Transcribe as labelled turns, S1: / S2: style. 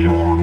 S1: you want.